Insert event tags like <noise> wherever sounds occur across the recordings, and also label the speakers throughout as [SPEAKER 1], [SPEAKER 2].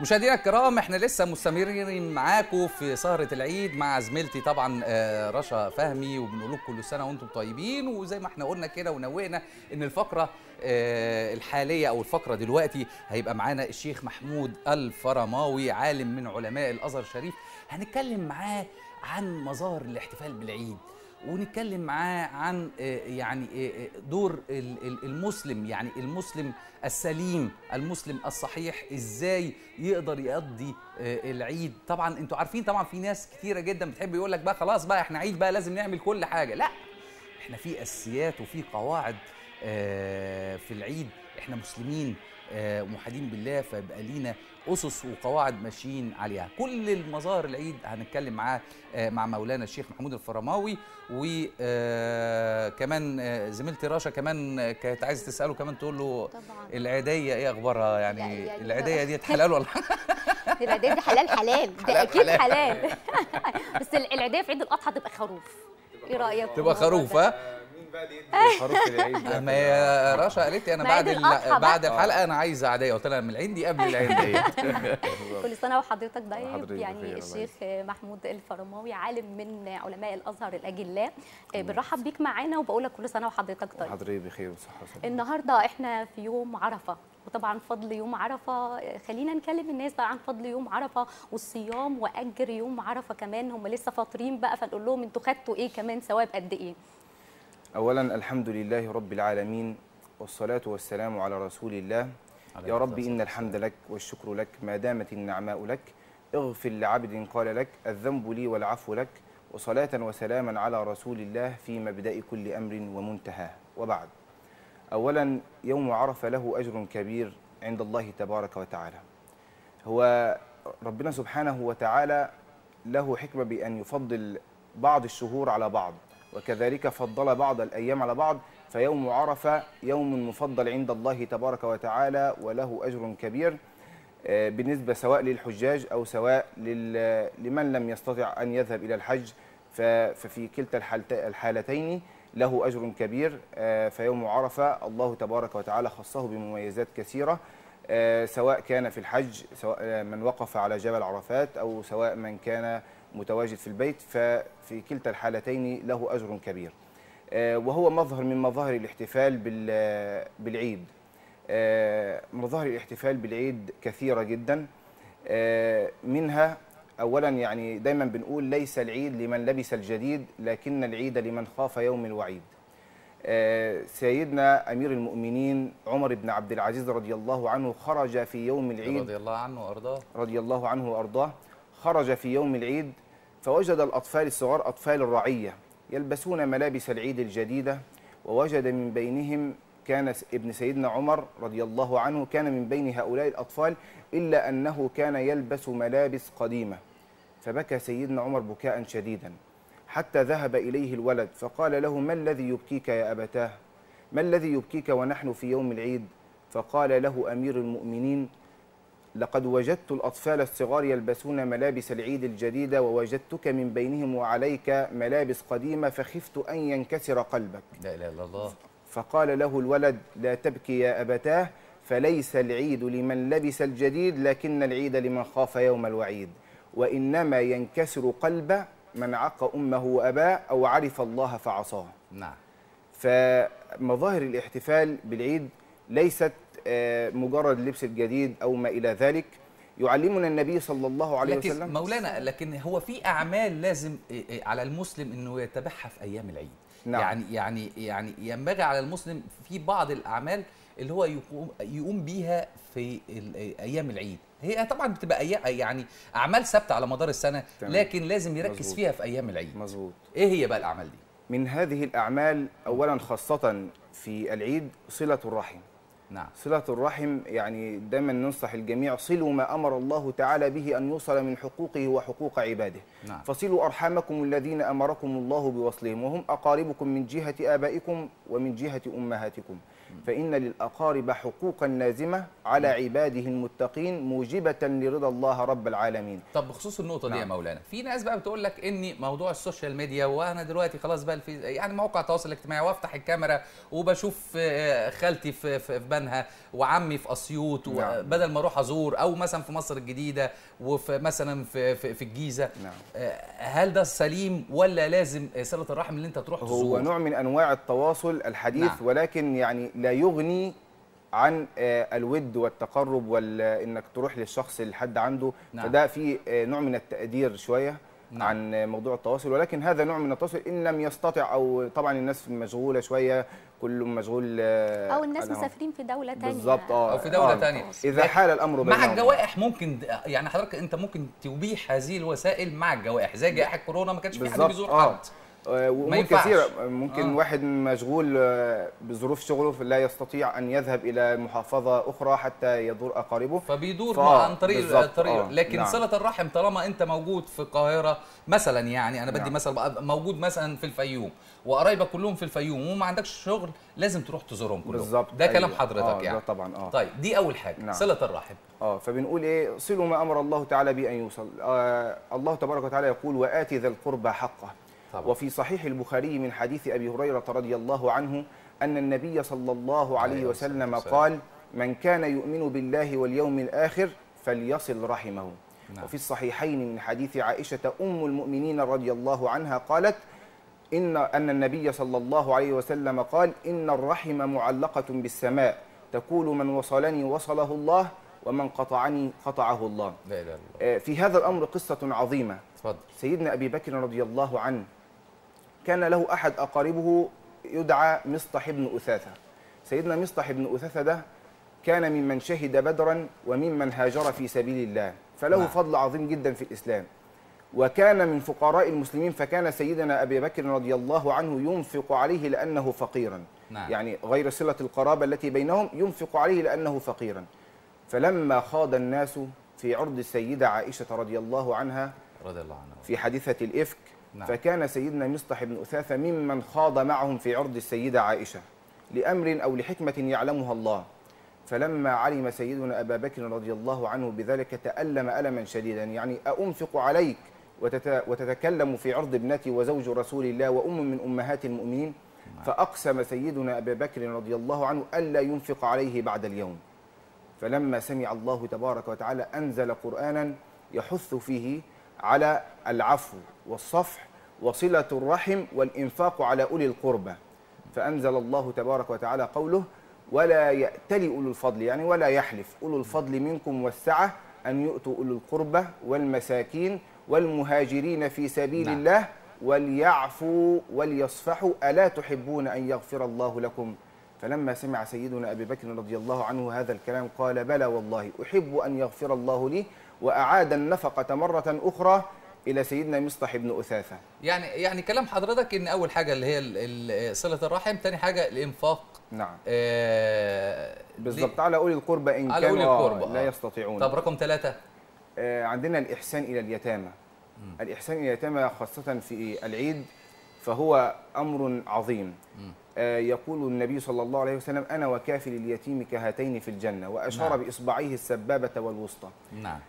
[SPEAKER 1] مشاهدينا الكرام إحنا لسه مستمرين معاكم في سهرة العيد مع زميلتي طبعا آه، رشا فهمي وبنقول لكم كل سنة وأنتم طيبين. وزي ما إحنا قلنا كده ونوهنا إن الفقرة آه، الحالية أو الفقرة دلوقتي هيبقى معانا الشيخ محمود الفرماوي عالم من علماء الأزهر الشريف. هنتكلم معاه عن مظاهر الاحتفال بالعيد. ونتكلم معاه عن آه، يعني آه، آه، دور ال- ال- المسلم يعني المسلم السليم المسلم الصحيح إزاي يقدر يقضي العيد. طبعا أنتوا عارفين طبعا في ناس كتيرة جدا بتحب يقول لك بقى خلاص بقى إحنا عيد بقى لازم نعمل كل حاجة. لا إحنا في أساسيات وفي قواعد في العيد. إحنا مسلمين. آه، موحدين بالله فيبقى لينا أسس وقواعد ماشيين عليها. كل المظاهر العيد هنتكلم معاه آه، مع مولانا الشيخ محمود الفرماوي وكمان زميلتي رشا كمان آه، كانت عايزة تسأله كمان تقول له
[SPEAKER 2] طبعا.
[SPEAKER 1] العيدية إيه أخبارها؟ يعني,
[SPEAKER 2] يعني-
[SPEAKER 1] العيدية دي حلال ولا؟ <laughs>
[SPEAKER 2] العيدية دي حلال حلال. ده أكيد
[SPEAKER 1] حلال. <laughs>
[SPEAKER 2] بس العيدية في عيد الأضحى تبقى خروف. إيه رأيك؟
[SPEAKER 1] تبقى خروف؟ ها؟
[SPEAKER 3] بقى خروف العيد ده؟
[SPEAKER 1] ما يا رشا قالت لي
[SPEAKER 2] أنا
[SPEAKER 1] بعد. بعد الحلقة أنا عايزه عاديه قلت لها من العندي قبل العنديه
[SPEAKER 2] كل سنه وحضرتك طيب
[SPEAKER 3] حضرتك بخير،
[SPEAKER 2] يعني الشيخ محمود الفرماوي عالم من علماء الأزهر الأجلاء. بنرحب بيك معانا وبقول لك كل سنة وحضرتك طيب.
[SPEAKER 3] حضرتك بخير وصحة وسلامة.
[SPEAKER 2] النهارده إحنا في يوم عرفة وطبعا فضل يوم عرفة. خلينا نكلم الناس بقى عن فضل يوم عرفة والصيام وأجر يوم عرفة كمان. هم لسه فاطرين بقى فنقول لهم أنتوا خدتوا إيه كمان ثواب قد إيه؟
[SPEAKER 3] أولا الحمد لله رب العالمين والصلاة والسلام على رسول الله. يا رب إن الحمد لك والشكر لك ما دامت النعماء لك. اغفر لعبد قال لك الذنب لي والعفو لك. وصلاة وسلاما على رسول الله في مبدأ كل أمر ومنتهاه وبعد. أولا يوم عرفة له أجر كبير عند الله تبارك وتعالى. هو ربنا سبحانه وتعالى له حكمة بأن يفضل بعض الشهور على بعض. وكذلك فضل بعض الأيام على بعض فيوم عرفة يوم مفضل عند الله تبارك وتعالى وله أجر كبير آه، بالنسبة سواء للحجاج أو سواء لمن لم يستطع أن يذهب إلى الحج ففي كلتا الحالت- الحالتين له أجر كبير آه، فيوم عرفة الله تبارك وتعالى خصه بمميزات كثيرة آه، سواء كان في الحج سواء من وقف على جبل عرفات أو سواء من كان متواجد في البيت ففي كلتا الحالتين له أجر كبير. آه، وهو مظهر من مظاهر الاحتفال بال- بالعيد. آه، مظاهر الاحتفال بالعيد كثيرة جدا. آه، منها أولا يعني دايما بنقول ليس العيد لمن لبس الجديد لكن العيد لمن خاف يوم الوعيد. سيدنا أمير المؤمنين عمر بن عبد العزيز رضي الله عنه خرج في يوم العيد
[SPEAKER 1] رضي الله عنه وأرضاه.
[SPEAKER 3] رضي الله عنه وأرضاه. خرج في يوم العيد فوجد الأطفال الصغار أطفال الرعية يلبسون ملابس العيد الجديدة ووجد من بينهم كان ابن سيدنا عمر رضي الله عنه كان من بين هؤلاء الأطفال إلا أنه كان يلبس ملابس قديمة. فبكى سيدنا عمر بكاء شديدا حتى ذهب إليه الولد فقال له ما الذي يبكيك يا أبتاه؟ ما الذي يبكيك ونحن في يوم العيد؟ فقال له أمير المؤمنين لقد وجدت الأطفال الصغار يلبسون ملابس العيد الجديدة ووجدتك من بينهم وعليك ملابس قديمة فخفت أن ينكسر قلبك.
[SPEAKER 1] لا إله إلا الله.
[SPEAKER 3] فقال له الولد لا تبكي يا أبتاه فليس العيد لمن لبس الجديد لكن العيد لمن خاف يوم الوعيد. وإنما ينكسر قلب من عق أمه وأباه أو عرف الله فعصاه.
[SPEAKER 1] نعم.
[SPEAKER 3] فمظاهر الاحتفال بالعيد ليست آه، مجرد لبس الجديد أو ما إلى ذلك. يعلمنا النبي صلى الله عليه
[SPEAKER 1] لكن
[SPEAKER 3] وسلم
[SPEAKER 1] مولانا لكن هو في أعمال لازم إيه إيه على المسلم إنه يتبعها في أيام العيد.
[SPEAKER 3] نعم.
[SPEAKER 1] يعني يعني يعني ينبغي على المسلم في بعض الأعمال اللي هو يقوم يقوم بيها في أيام العيد. هي طبعا بتبقى أي يعني أعمال ثابتة على مدار السنة
[SPEAKER 3] تمام.
[SPEAKER 1] لكن لازم يركز
[SPEAKER 3] مظبوط.
[SPEAKER 1] فيها في أيام العيد.
[SPEAKER 3] مظبوط.
[SPEAKER 1] إيه هي بقى الأعمال دي؟
[SPEAKER 3] من هذه الأعمال اولا خاصة في العيد صلة الرحم.
[SPEAKER 1] نعم.
[SPEAKER 3] صلة الرحم يعني دايما ننصح الجميع صلوا ما أمر الله تعالى به أن يوصل من حقوقه وحقوق عباده.
[SPEAKER 1] نعم.
[SPEAKER 3] فصلوا أرحامكم الذين أمركم الله بوصلهم وهم أقاربكم من جهة آبائكم ومن جهة أمهاتكم. فإن للأقارب حقوقا لازمه على عباده المتقين موجبة لرضا الله رب العالمين
[SPEAKER 1] طب بخصوص النقطة دي يا
[SPEAKER 3] نعم.
[SPEAKER 1] مولانا، في ناس بقى بتقول لك إن موضوع ال social media وأنا دلوقتي خلاص بقى في يعني مواقع التواصل الاجتماعي وأفتح الكاميرا وبشوف آه، خالتي في في بنها وعمي في أسيوط
[SPEAKER 3] نعم.
[SPEAKER 1] بدل ما أروح أزور أو مثلا في مصر الجديدة وفي مثلا في في, في الجيزة
[SPEAKER 3] نعم.
[SPEAKER 1] آه، هل ده سليم ولا لازم صلة الرحم اللي أنت تروح
[SPEAKER 3] هو
[SPEAKER 1] تزور
[SPEAKER 3] نوع من أنواع التواصل الحديث
[SPEAKER 1] نعم.
[SPEAKER 3] ولكن يعني لا يغني عن آه، الود والتقرب وانك تروح للشخص اللي حد عنده
[SPEAKER 1] نعم.
[SPEAKER 3] فده في آه، نوع من التقدير شوية
[SPEAKER 1] نعم.
[SPEAKER 3] عن آه، موضوع التواصل ولكن هذا نوع من التواصل إن لم يستطع أو طبعا الناس مشغولة شوية كل مشغول آه،
[SPEAKER 2] أو الناس مسافرين في دولة تانية
[SPEAKER 3] بالظبط آه
[SPEAKER 1] أو في دولة
[SPEAKER 3] آه.
[SPEAKER 1] تانية.
[SPEAKER 3] إذا حال الأمر
[SPEAKER 1] مع
[SPEAKER 3] بينهم.
[SPEAKER 1] الجوائح ممكن يعني حضرتك أنت ممكن تبيح هذه الوسائل مع الجوائح زي جائحة كورونا ما كانش في حد بيزور
[SPEAKER 3] آه
[SPEAKER 1] حد
[SPEAKER 3] آه، وامور
[SPEAKER 1] ينفعش.
[SPEAKER 3] كثيره ممكن
[SPEAKER 1] آه.
[SPEAKER 3] واحد مشغول آه، بظروف شغله فلا يستطيع أن يذهب إلى محافظة أخرى حتى يزور أقاربه
[SPEAKER 1] فبيدور
[SPEAKER 3] فآه،
[SPEAKER 1] عن طريق
[SPEAKER 3] بالظبط،
[SPEAKER 1] الطريق
[SPEAKER 3] آه،
[SPEAKER 1] لكن
[SPEAKER 3] نعم.
[SPEAKER 1] صلة الرحم طالما أنت موجود في القاهرة مثلا يعني أنا بدي
[SPEAKER 3] نعم.
[SPEAKER 1] مثل بقى موجود مثلا في الفيوم وقرايبك كلهم في الفيوم وما عندكش شغل لازم تروح تزورهم كلهم
[SPEAKER 3] بالظبط
[SPEAKER 1] ده كلام
[SPEAKER 3] أيوة.
[SPEAKER 1] حضرتك
[SPEAKER 3] آه،
[SPEAKER 1] يعني
[SPEAKER 3] طبعا آه
[SPEAKER 1] طيب دي أول حاجة
[SPEAKER 3] نعم.
[SPEAKER 1] صلة الرحم
[SPEAKER 3] آه فبنقول إيه صلوا ما أمر الله تعالى به ان يوصل آه الله تبارك وتعالى يقول وات ذا القربى حقه
[SPEAKER 1] طبعا.
[SPEAKER 3] وفي صحيح البخاري من حديث أبي هريرة رضي الله عنه أن النبي صلى الله عليه
[SPEAKER 1] الصلاة
[SPEAKER 3] وسلم
[SPEAKER 1] والسلام.
[SPEAKER 3] قال من كان يؤمن بالله واليوم الآخر فليصل رحمه
[SPEAKER 1] نعم.
[SPEAKER 3] وفي الصحيحين من حديث عائشة أم المؤمنين رضي الله عنها قالت إن أن النبي صلى الله عليه وسلم قال إن الرحم معلقة بالسماء تقول من وصلني وصله الله ومن قطعني قطعه الله
[SPEAKER 1] لا إله إلا الله
[SPEAKER 3] آه، في هذا الأمر قصة عظيمة
[SPEAKER 1] اتفضل
[SPEAKER 3] سيدنا أبي بكر رضي الله عنه كان له أحد أقاربه يدعى مصطح بن أثاثة. سيدنا مصطح بن أثاثة ده كان ممن شهد بدرا وممن هاجر في سبيل الله فله
[SPEAKER 1] نعم.
[SPEAKER 3] فضل عظيم جدا في الإسلام. وكان من فقراء المسلمين فكان سيدنا أبي بكر رضي الله عنه ينفق عليه لأنه فقيرا.
[SPEAKER 1] نعم.
[SPEAKER 3] يعني غير صلة القرابة التي بينهم ينفق عليه لأنه فقيرا. فلما خاض الناس في عرض السيدة عائشة رضي الله عنها
[SPEAKER 1] رضي الله عنه
[SPEAKER 3] في حادثة الإفك
[SPEAKER 1] نعم.
[SPEAKER 3] فكان سيدنا مصطح بن أثاثة ممن خاض معهم في عرض السيدة عائشة لأمر أو لحكمة يعلمها الله. فلما علم سيدنا أبا بكر رضي الله عنه بذلك تألم ألما شديدا يعني أأنفق عليك وتت وتتكلم في عرض ابنتي وزوج رسول الله وأم من أمهات المؤمنين. فأقسم سيدنا أبا بكر رضي الله عنه ألا ينفق عليه بعد اليوم. فلما سمع الله تبارك وتعالى أنزل قرآنا يحث فيه على العفو والصفح وصلة الرحم والإنفاق على أولي القربى. فأنزل الله تبارك وتعالى قوله ولا يأتلي أولو الفضل. يعني ولا يحلف. أولو الفضل منكم والسعة أن يؤتوا أولو القربى والمساكين والمهاجرين في سبيل
[SPEAKER 1] نعم.
[SPEAKER 3] الله وليعفوا وليصفحوا. ألا تحبون أن يغفر الله لكم؟ فلما سمع سيدنا أبي بكر رضي الله عنه هذا الكلام قال بلى والله أحب أن يغفر الله لي وأعاد النفقة مرة أخرى إلى سيدنا مصطح بن أثاثة.
[SPEAKER 1] يعني يعني كلام حضرتك إن أول حاجة اللي هي صلة الرحم تاني حاجة الإنفاق.
[SPEAKER 3] نعم.
[SPEAKER 1] آه
[SPEAKER 3] بالضبط. على أولي القربى إن
[SPEAKER 1] على
[SPEAKER 3] كانوا
[SPEAKER 1] القربى،
[SPEAKER 3] لا. يستطيعون.
[SPEAKER 1] طب رقم ثلاثة.
[SPEAKER 3] آه، عندنا الإحسان إلى اليتامى. الإحسان إلى اليتامى خاصة في العيد فهو أمر عظيم. آه، يقول النبي صلى الله عليه وسلم أنا وكافل اليتيم كهاتين في الجنة. وأشار
[SPEAKER 1] نعم.
[SPEAKER 3] بإصبعيه السبابة والوسطى.
[SPEAKER 1] نعم.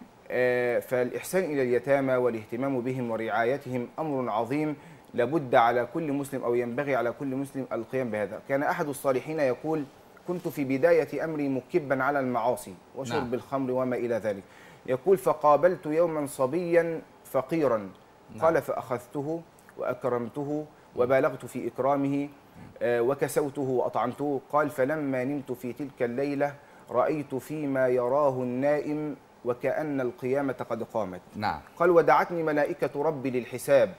[SPEAKER 3] فالإحسان إلى اليتامى والاهتمام بهم ورعايتهم أمر عظيم. لابد على كل مسلم أو ينبغي على كل مسلم القيام بهذا. كان أحد الصالحين يقول كنت في بداية أمري مكبا على المعاصي وشرب
[SPEAKER 1] نعم.
[SPEAKER 3] الخمر وما إلى ذلك. يقول فقابلت يوما صبيا فقيرا.
[SPEAKER 1] نعم.
[SPEAKER 3] قال فأخذته وأكرمته وبالغت في إكرامه آه، وكسوته وأطعمته قال فلما نمت في تلك الليلة رأيت فيما يراه النائم وكأن القيامة قد قامت.
[SPEAKER 1] نعم.
[SPEAKER 3] قال ودعتني ملائكة ربي للحساب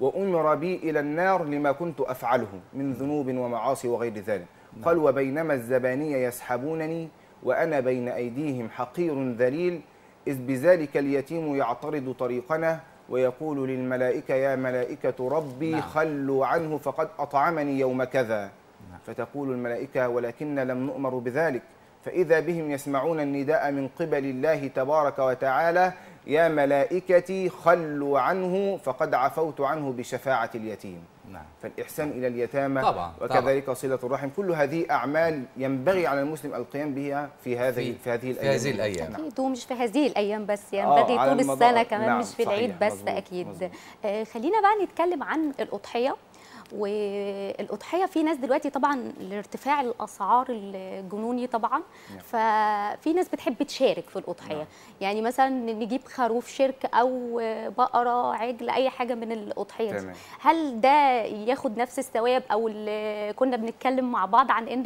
[SPEAKER 3] وأمر بي إلى النار لما كنت أفعله من ذنوب ومعاصي وغير ذلك. قال وبينما الزبانية يسحبونني وأنا بين أيديهم حقير ذليل إذ بذلك اليتيم يعترض طريقنا ويقول للملائكة يا ملائكة ربي
[SPEAKER 1] نعم.
[SPEAKER 3] خلوا عنه فقد أطعمني يوم كذا.
[SPEAKER 1] نعم.
[SPEAKER 3] فتقول الملائكة ولكن لم نؤمر بذلك. فإذا بهم يسمعون النداء من قبل الله تبارك وتعالى يا ملائكتي خلوا عنه فقد عفوت عنه بشفاعة اليتيم.
[SPEAKER 1] نعم.
[SPEAKER 3] فالإحسان إلى اليتامى
[SPEAKER 1] طبعاً،
[SPEAKER 3] وكذلك صلة الرحم. كل هذه أعمال ينبغي على المسلم القيام بها في هذه
[SPEAKER 1] في-
[SPEAKER 3] في هذه
[SPEAKER 1] في
[SPEAKER 3] الأيام.
[SPEAKER 1] هذه الأيام.
[SPEAKER 2] أكيد ومش في هذه الأيام بس يعني
[SPEAKER 3] آه، على
[SPEAKER 2] طول السنة كمان
[SPEAKER 3] نعم،
[SPEAKER 2] مش في
[SPEAKER 3] صحيح،
[SPEAKER 2] العيد بس
[SPEAKER 3] مظبوط،
[SPEAKER 2] أكيد.
[SPEAKER 3] مظبوط.
[SPEAKER 2] آه خلينا بقى نتكلم عن الأضحية. والأضحية. في ناس دلوقتي طبعا لارتفاع الأسعار الجنوني طبعا. ففي ناس بتحب تشارك في الأضحية.
[SPEAKER 3] نعم.
[SPEAKER 2] يعني مثلا نجيب خروف شرك أو بقرة عجل أي حاجة من الأضحية. دي
[SPEAKER 3] تمام.
[SPEAKER 2] هل ده ياخد نفس الثواب؟ أو اللي كنا بنتكلم مع بعض عن إن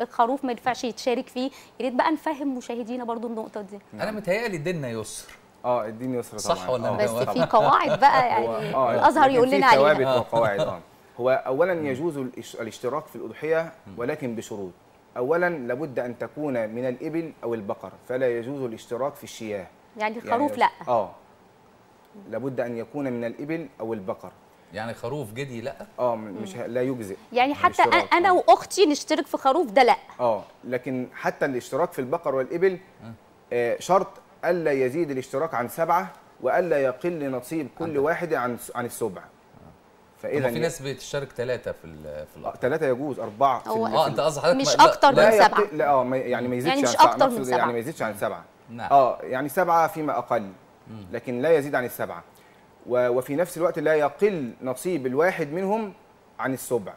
[SPEAKER 2] الخروف ما ينفعش يتشارك فيه. يا ريت بقى نفهم مشاهدينا برضو النقطة دي.
[SPEAKER 1] أنا متهيألي ديننا يسر.
[SPEAKER 3] آه الدين يسر طبعا.
[SPEAKER 1] صح ولا
[SPEAKER 3] آه.
[SPEAKER 1] لا؟
[SPEAKER 2] بس في قواعد بقى. <laughs> يعني
[SPEAKER 3] الأزهر
[SPEAKER 2] يقول لنا عليها.
[SPEAKER 3] ثوابت وقواعد. آه. هو اولا يجوز الاشتراك في الأضحية ولكن بشروط. اولا لابد أن تكون من الإبل أو البقر فلا يجوز الاشتراك في الشياه.
[SPEAKER 2] يعني الخروف لأ.
[SPEAKER 3] آه. لابد أن يكون من الإبل أو البقر.
[SPEAKER 1] يعني خروف جدي لأ؟
[SPEAKER 3] آه مش لا يجزئ.
[SPEAKER 2] يعني حتى. أنا وأختي نشترك في خروف ده لأ.
[SPEAKER 3] آه لكن حتى الاشتراك في البقر والإبل آه شرط ألا يزيد الاشتراك عن سبعة وألا يقل نصيب كل. واحد عن عن السبع. فإذا
[SPEAKER 1] في ناس بتشترك ثلاثة في ال- في الأرض.
[SPEAKER 3] ثلاثة يجوز أربعة
[SPEAKER 2] هو
[SPEAKER 1] آه أنت قصدك حضرتك
[SPEAKER 2] مش
[SPEAKER 1] لا
[SPEAKER 2] من.
[SPEAKER 3] يقل لا آه يعني ما يزيدش
[SPEAKER 2] يعني
[SPEAKER 3] عن
[SPEAKER 2] مش
[SPEAKER 3] سبعة.
[SPEAKER 2] أكتر من سبعة.
[SPEAKER 3] يعني ما يزيدش عن سبعة
[SPEAKER 1] نعم.
[SPEAKER 3] آه يعني سبعة فيما أقل لكن لا يزيد عن السبعة وفي نفس الوقت لا يقل نصيب الواحد منهم عن السبع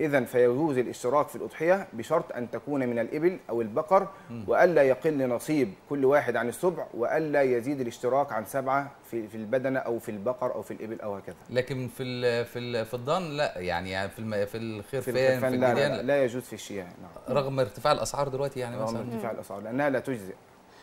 [SPEAKER 3] اذا فيجوز الاشتراك في الأضحية بشرط أن تكون من الإبل أو البقر وألا يقل نصيب كل واحد عن السبع وألا يزيد الاشتراك عن سبعة في في البدنة أو في البقر أو في الإبل أو هكذا.
[SPEAKER 1] لكن في ال في ال في الضان لا يعني في الم في
[SPEAKER 3] في
[SPEAKER 1] الخرفان
[SPEAKER 3] الخرفان
[SPEAKER 1] في
[SPEAKER 3] لا, لا, لا, لا يجوز في الشياه نعم.
[SPEAKER 1] رغم ارتفاع الأسعار دلوقتي يعني
[SPEAKER 3] رغم
[SPEAKER 1] مثلا.
[SPEAKER 3] ارتفاع الأسعار لأنها لا تجزئ.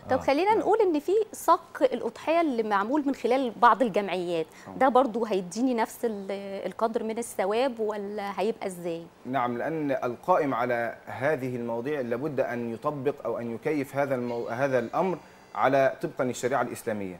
[SPEAKER 2] طب
[SPEAKER 1] آه.
[SPEAKER 2] خلينا نقول إن في صك الأضحية اللي معمول من خلال بعض الجمعيات. ده برضو هيديني نفس ال- القدر من الثواب ولا هيبقى إزاي؟
[SPEAKER 3] نعم لأن القائم على هذه المواضيع لابد أن يطبق أو أن يكيف هذا المو... هذا الأمر على طبقا للشريعة الإسلامية.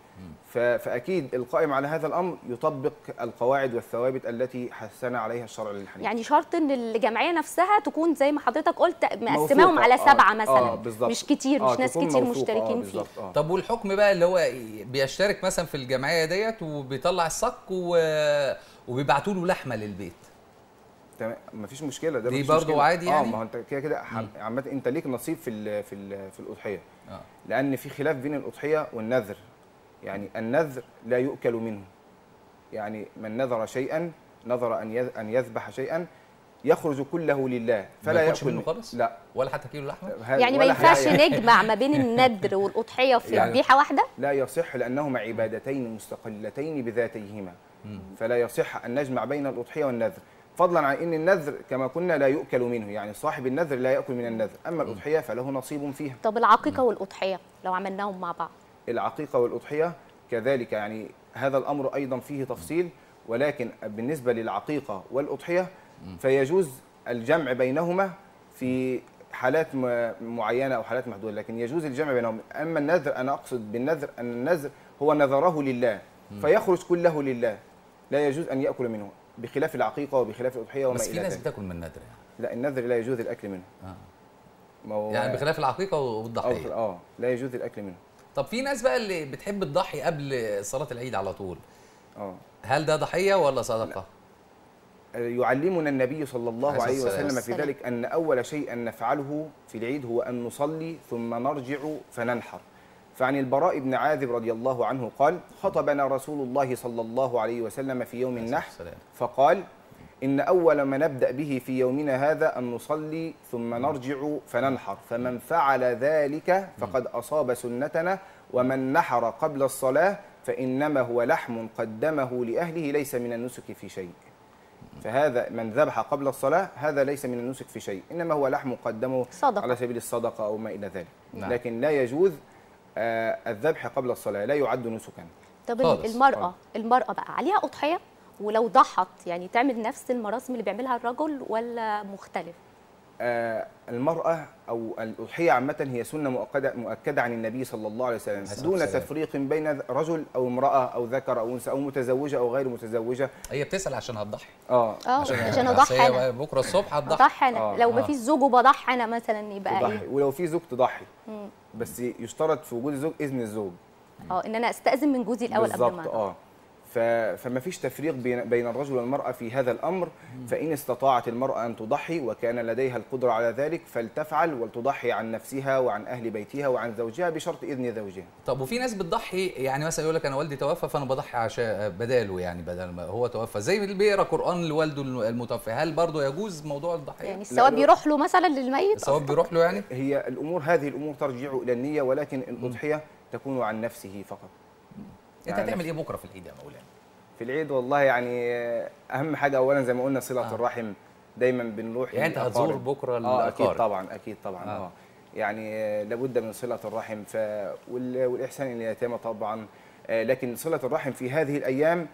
[SPEAKER 3] ف... فأكيد القائم على هذا الأمر يطبق القواعد والثوابت التي حثنا عليها الشرع الحنيف
[SPEAKER 2] يعني شرط إن الجمعية نفسها تكون زي ما حضرتك قلت مقسماهم. على
[SPEAKER 3] آه،
[SPEAKER 2] سبعة
[SPEAKER 3] آه،
[SPEAKER 2] مثلا
[SPEAKER 3] بالظبط.
[SPEAKER 2] مش كتير
[SPEAKER 3] آه،
[SPEAKER 2] مش ناس كتير
[SPEAKER 3] موثوقة، آه،
[SPEAKER 2] مشتركين فيه.
[SPEAKER 3] بالظبط، آه.
[SPEAKER 1] طب والحكم بقى اللي هو بيشترك مثلا في الجمعية ديت وبيطلع الصك و... وبيبعتوا له لحمة للبيت.
[SPEAKER 3] تمام. مفيش مشكلة. ده
[SPEAKER 1] دي
[SPEAKER 3] مفيش
[SPEAKER 1] برضو
[SPEAKER 3] مشكلة.
[SPEAKER 1] عادي يعني؟
[SPEAKER 3] آه ما هو أنت كده كده عامة أنت ليك نصيب في ال... في ال... في الأضحية.
[SPEAKER 1] آه.
[SPEAKER 3] لأن في خلاف بين الأضحية والنذر. يعني النذر لا يؤكل منه. يعني من نذر شيئا نذر أن يذ- أن يذبح شيئا يخرج كله لله فلا يأكل
[SPEAKER 1] منه خالص؟
[SPEAKER 3] لا.
[SPEAKER 1] ولا حتى كيلو
[SPEAKER 3] لحمة؟
[SPEAKER 2] يعني ما ينفعش. <laughs> نجمع ما بين الندر والأضحية في
[SPEAKER 3] يعني-
[SPEAKER 2] ذبيحه واحدة؟
[SPEAKER 3] لا يصح لأنهما عبادتين مستقلتين بذاتيهما فلا يصح أن نجمع بين الأضحية والنذر. فضلا عن أن النذر كما قلنا لا يؤكل منه. يعني صاحب النذر لا يأكل من النذر. أما الأضحية فله نصيب فيها.
[SPEAKER 2] طب العقيقة والأضحية لو عملناهم مع بعض.
[SPEAKER 3] العقيقة والأضحية كذلك يعني هذا الأمر أيضا فيه تفصيل ولكن بالنسبة للعقيقة والأضحية فيجوز الجمع بينهما في حالات م- معينة أو حالات محدودة لكن يجوز الجمع بينهم. أما النذر أنا أقصد بالنذر أن النذر هو نذره لله فيخرج كله لله. لا يجوز أن يأكل منه بخلاف العقيقة وبخلاف الأضحية وما
[SPEAKER 1] بس في ناس
[SPEAKER 3] ذلك.
[SPEAKER 1] بتاكل من النذر يعني.
[SPEAKER 3] لا النذر لا يجوز الأكل منه.
[SPEAKER 1] آه.
[SPEAKER 3] ما هو
[SPEAKER 1] يعني بخلاف
[SPEAKER 3] العقيقة
[SPEAKER 1] والضحية.
[SPEAKER 3] آه لا يجوز الأكل منه.
[SPEAKER 1] طب في ناس بقى اللي بتحب تضحي قبل صلاة العيد على طول.
[SPEAKER 3] آه.
[SPEAKER 1] هل ده ضحية ولا صدقة؟
[SPEAKER 3] يعلمنا النبي صلى الله
[SPEAKER 1] عليه
[SPEAKER 3] وسلم في. ذلك أن أول شيء نفعله في العيد هو أن نصلي ثم نرجع فننحر. فعن البراء بن عاذب رضي الله عنه قال خطبنا رسول الله صلى الله عليه وسلم في يوم النحر. فقال إن أول ما نبدأ به في يومنا هذا أن نصلي ثم نرجع فننحر فمن فعل ذلك فقد أصاب سنتنا ومن نحر قبل الصلاة فإنما هو لحم قدمه لأهله ليس من النسك في شيء فهذا من ذبح قبل الصلاة هذا ليس من النسك في شيء إنما هو لحم قدمه
[SPEAKER 2] صدقة.
[SPEAKER 3] على سبيل الصدقة أو ما إلى ذلك
[SPEAKER 1] نعم.
[SPEAKER 3] لكن لا يجوز آه، الذبح قبل الصلاة لا يعد نسكا
[SPEAKER 2] طب
[SPEAKER 1] خالص.
[SPEAKER 3] آه.
[SPEAKER 2] المرأة بقى عليها أضحية ولو ضحت يعني تعمل نفس المراسم اللي بيعملها الرجل ولا مختلف؟
[SPEAKER 3] آه، المرأة أو الأضحية عامة هي سنة مؤكدة مؤكدة عن النبي صلى الله عليه وسلم. دون. تفريق بين رجل أو امرأة أو ذكر أو أنثى أو متزوجة أو غير متزوجة.
[SPEAKER 1] هي بتسأل عشان هتضحي.
[SPEAKER 3] آه.
[SPEAKER 2] آه
[SPEAKER 1] عشان
[SPEAKER 2] عشان
[SPEAKER 1] أصل
[SPEAKER 2] اضحي
[SPEAKER 1] هي
[SPEAKER 2] أنا.
[SPEAKER 1] بكرة الصبح هتضحي.
[SPEAKER 2] اضحي أنا.
[SPEAKER 3] آه.
[SPEAKER 2] لو ما
[SPEAKER 1] آه.
[SPEAKER 2] فيش زوج وبضحي أنا مثلا يبقى
[SPEAKER 3] تضحي.
[SPEAKER 2] إيه؟
[SPEAKER 3] ولو في زوج تضحي. بس يشترط في وجود الزوج إذن الزوج.
[SPEAKER 2] آه إن أنا أستأذن من جوزي الأول قبل ما
[SPEAKER 3] بالظبط
[SPEAKER 2] أضحي.
[SPEAKER 3] فما فيش تفريق بين بين الرجل والمرأة في هذا الأمر. فإن استطاعت المرأة أن تضحي وكان لديها القدرة على ذلك فلتفعل ولتضحي عن نفسها وعن أهل بيتها وعن زوجها بشرط إذن زوجها.
[SPEAKER 1] طب وفي ناس بتضحي يعني مثلا يقول لك أنا والدي توفى فأنا بضحي عشان بداله يعني بدل ما هو توفى. زي اللي بيقرأ قرآن لوالده المتوفى هل برضه يجوز موضوع الضحية؟
[SPEAKER 2] يعني الثواب
[SPEAKER 3] لا.
[SPEAKER 2] يروح له مثلا للميت؟
[SPEAKER 1] الثواب بيروح له يعني؟
[SPEAKER 3] هي الأمور هذه الأمور ترجع إلى النية ولكن الأضحية تكون عن نفسه فقط.
[SPEAKER 1] انت
[SPEAKER 3] يعني
[SPEAKER 1] هتعمل إيه بكرة في العيد يا مولانا
[SPEAKER 3] في العيد والله يعني أهم حاجة أولا زي ما قلنا صلة
[SPEAKER 1] آه.
[SPEAKER 3] الرحم دايما بنروح
[SPEAKER 1] يعني انت. هتزور
[SPEAKER 3] بكرة آه
[SPEAKER 1] أكيد.
[SPEAKER 3] طبعا أكيد طبعا
[SPEAKER 1] آه.
[SPEAKER 3] آه, يعني آه، لابد من صلة الرحم ف وال- والإحسان اليتامى طبعا آه، لكن صلة الرحم في هذه الأيام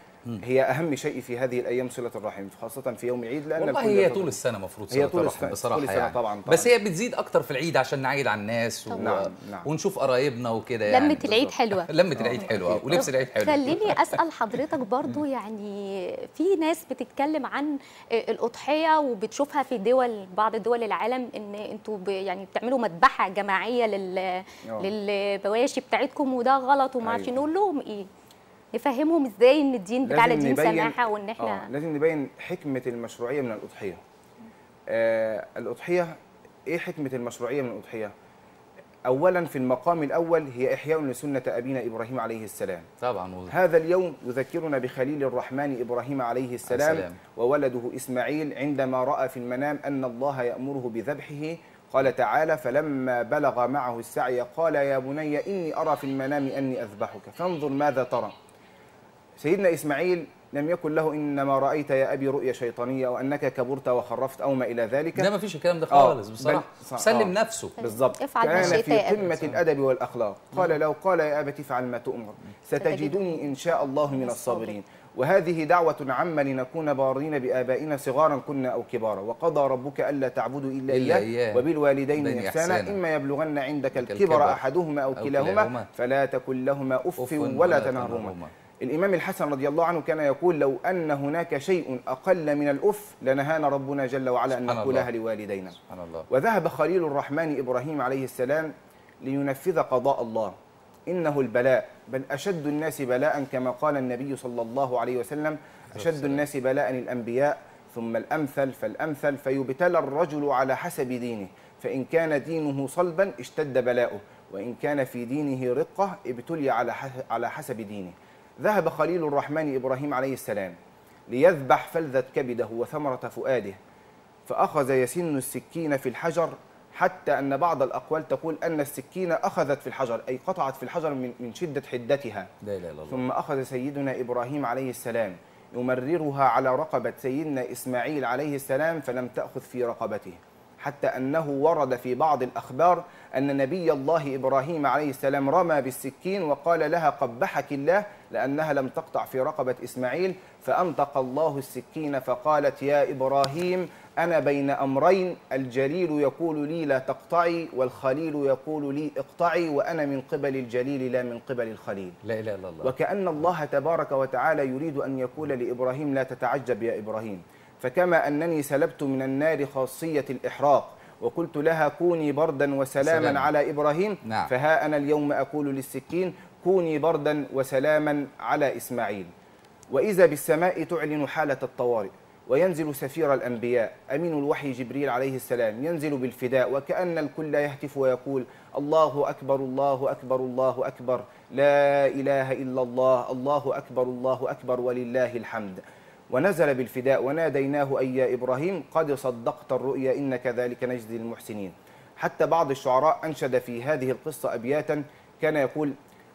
[SPEAKER 3] هي أهم شيء في هذه الأيام صلة الرحم خاصة في يوم العيد لأن
[SPEAKER 1] والله هي طول السنة المفروض
[SPEAKER 3] طول
[SPEAKER 1] الرحم
[SPEAKER 3] السنة-
[SPEAKER 1] بصراحة
[SPEAKER 3] طول السنة
[SPEAKER 1] يعني
[SPEAKER 3] طبعاً- طبعاً.
[SPEAKER 1] بس هي بتزيد أكتر في العيد عشان نعيد على الناس و...
[SPEAKER 3] نعم، نعم.
[SPEAKER 1] ونشوف قرايبنا وكده يعني
[SPEAKER 2] لمة العيد. حلوة <laughs>
[SPEAKER 1] لمة العيد حلوة ولبس العيد حلو
[SPEAKER 2] خليني <laughs> أسأل حضرتك برضو يعني في ناس بتتكلم عن الأضحية وبتشوفها في دول بعض دول العالم إن أنتوا ب- يعني بتعملوا مذبحة جماعية لل
[SPEAKER 3] آه.
[SPEAKER 2] للبواشي بتاعتكم وده غلط وما أعرفش
[SPEAKER 3] أيوة.
[SPEAKER 2] نقول لهم إيه نفهمهم إزاي إن الدين بتاعنا
[SPEAKER 3] لازم
[SPEAKER 2] دين
[SPEAKER 3] نبين-
[SPEAKER 2] سماحة وان إحنا
[SPEAKER 3] آه لازم نبين حكمة المشروعية من الأضحية. آه الأضحية إيه حكمة المشروعية من الأضحية؟ اولا في المقام الأول هي إحياء لسنة أبينا إبراهيم عليه السلام.
[SPEAKER 1] طبعا و...
[SPEAKER 3] هذا اليوم يذكرنا بخليل الرحمن إبراهيم عليه السلام
[SPEAKER 1] السلام.
[SPEAKER 3] وولده إسماعيل عندما رأى في المنام أن الله يأمره بذبحه قال تعالى فلما بلغ معه السعي قال يا بني إني أرى في المنام أني أذبحك فانظر ماذا ترى. سيدنا إسماعيل لم يكن له إنما رأيت يا أبي رؤيا شيطانية وأنك كبرت وخرفت أو ما إلى ذلك
[SPEAKER 1] ده ما فيش الكلام ده
[SPEAKER 3] آه،
[SPEAKER 1] خالص بصراحة
[SPEAKER 3] بل- صح-
[SPEAKER 1] سلم
[SPEAKER 3] آه.
[SPEAKER 1] نفسه
[SPEAKER 3] بالضبط
[SPEAKER 2] افعل ما
[SPEAKER 3] كان في
[SPEAKER 2] أبي.
[SPEAKER 3] قمة الأدب والأخلاق قال لو قال يا أبت افعل ما تؤمر ستجدني إن شاء الله من الصابرين وهذه دعوة عامة لنكون بارين بآبائنا صغارا كنا أو كبارا وقضى ربك ألا تعبدوا إلا, إياه. وبالوالدين إحسانا. إما يبلغن عندك
[SPEAKER 1] الكبر
[SPEAKER 3] أحدهما أو
[SPEAKER 1] أو
[SPEAKER 3] كلاهما. فلا تكن لهما أف, ولا, تنهرهما. الإمام الحسن رضي الله عنه كان يقول لو أن هناك شيء أقل من الأف لنهانا ربنا جل وعلا أن نقولها. لوالدينا
[SPEAKER 1] سبحان الله.
[SPEAKER 3] وذهب خليل الرحمن إبراهيم عليه السلام لينفذ قضاء الله. إنه البلاء. بل أشد الناس بلاء كما قال النبي صلى الله عليه وسلم. أشد الناس بلاء الأنبياء. ثم الأمثل. فالأمثل فيبتلى الرجل على حسب دينه. فإن كان دينه صلبا اشتد بلاؤه. وإن كان في دينه رقة ابتلي على حسب دينه. ذهب خليل الرحمن إبراهيم عليه السلام ليذبح فلذة كبده وثمرة فؤاده فأخذ يسن السكين في الحجر حتى أن بعض الأقوال تقول أن السكين أخذت في الحجر أي قطعت في الحجر من من شدة حدتها.
[SPEAKER 1] لا إله إلا الله.
[SPEAKER 3] ثم أخذ سيدنا إبراهيم عليه السلام يمررها على رقبة سيدنا إسماعيل عليه السلام فلم تأخذ في رقبته. حتى أنه ورد في بعض الأخبار أن نبي الله إبراهيم عليه السلام رمى بالسكين وقال لها قبحك الله لأنها لم تقطع في رقبة إسماعيل فأنطق الله السكين فقالت يا إبراهيم أنا بين أمرين الجليل يقول لي لا تقطعي والخليل يقول لي اقطعي وأنا من قبل الجليل لا من قبل الخليل.
[SPEAKER 1] لا إله إلا الله.
[SPEAKER 3] وكأن الله تبارك وتعالى يريد أن يقول لإبراهيم لا تتعجب يا إبراهيم. فكما أنني سلبت من النار خاصية الإحراق وقلت لها كوني بردا وسلاما
[SPEAKER 1] سلام.
[SPEAKER 3] على إبراهيم
[SPEAKER 1] نعم.
[SPEAKER 3] فها أنا اليوم أقول للسكين كوني بردا وسلاما على إسماعيل وإذا بالسماء تعلن حالة الطوارئ وينزل سفير الأنبياء أمين الوحي جبريل عليه السلام ينزل بالفداء وكأن الكل يهتف ويقول الله أكبر الله أكبر الله أكبر لا إله إلا الله الله أكبر الله أكبر ولله الحمد ونزل بالفداء وناديناه أي يا إبراهيم قد صدقت الرؤيا إن كذلك نجزي المحسنين. حتى بعض الشعراء أنشد في هذه القصة أبياتا. كان يقول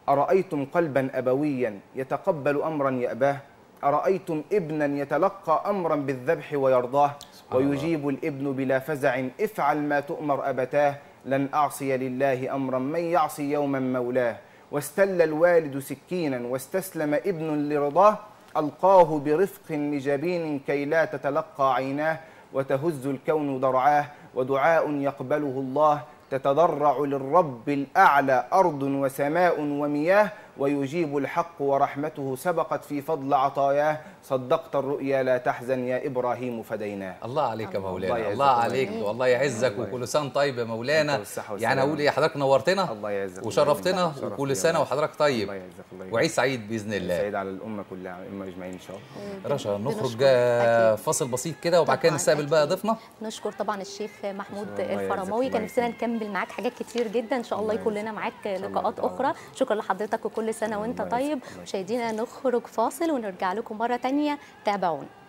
[SPEAKER 3] أرأيتم قلبا أبويا يتقبل أمرا يأباه؟ أرأيتم ابنا يتلقى أمرا بالذبح ويرضاه. ويجيب الابن بلا فزع افعل ما تؤمر أبتاه لن أعصي لله أمرا من يعصي يوما مولاه. واستل الوالد سكينا واستسلم ابن لرضاه ألقاه برفق لجبين كي لا تتلقى عيناه وتهز الكون ضرعاه ودعاء يقبله الله تتضرع للرب الأعلى أرض وسماء ومياه ويجيب الحق ورحمته سبقت في فضل عطاياه صدقت الرؤيا لا تحزن يا إبراهيم فديناه
[SPEAKER 1] الله عليك يا مولانا الله
[SPEAKER 3] الله
[SPEAKER 1] عليك
[SPEAKER 3] يعزك.
[SPEAKER 1] والله يعزك وكل سنة طيب يا مولانا يعني. أقول إيه حضرتك نورتنا
[SPEAKER 3] الله يعزك
[SPEAKER 1] وشرفتنا
[SPEAKER 3] شرف
[SPEAKER 1] وكل
[SPEAKER 3] والله.
[SPEAKER 1] وحضرتك طيب
[SPEAKER 3] الله يعزك الله يعزك.
[SPEAKER 1] وعيد سعيد بإذن الله
[SPEAKER 3] سعيد على الأمة كلها الأمة أجمعين إن شاء الله
[SPEAKER 1] رشا نخرج. فاصل بسيط كده وبعد كده نستقبل بقى. ضيفنا
[SPEAKER 2] نشكر طبعا الشيخ محمود الفرماوي كان نفسنا. نكمل معاك حاجات كتير جدا إن شاء الله يكون. لنا معاك لقاءات. أخرى شكرا لحضرتك وكل سنة وانت
[SPEAKER 3] الله يعزك،
[SPEAKER 2] طيب. مشاهدينا نخرج فاصل ونرجع لكم مرة تانية. تابعونا.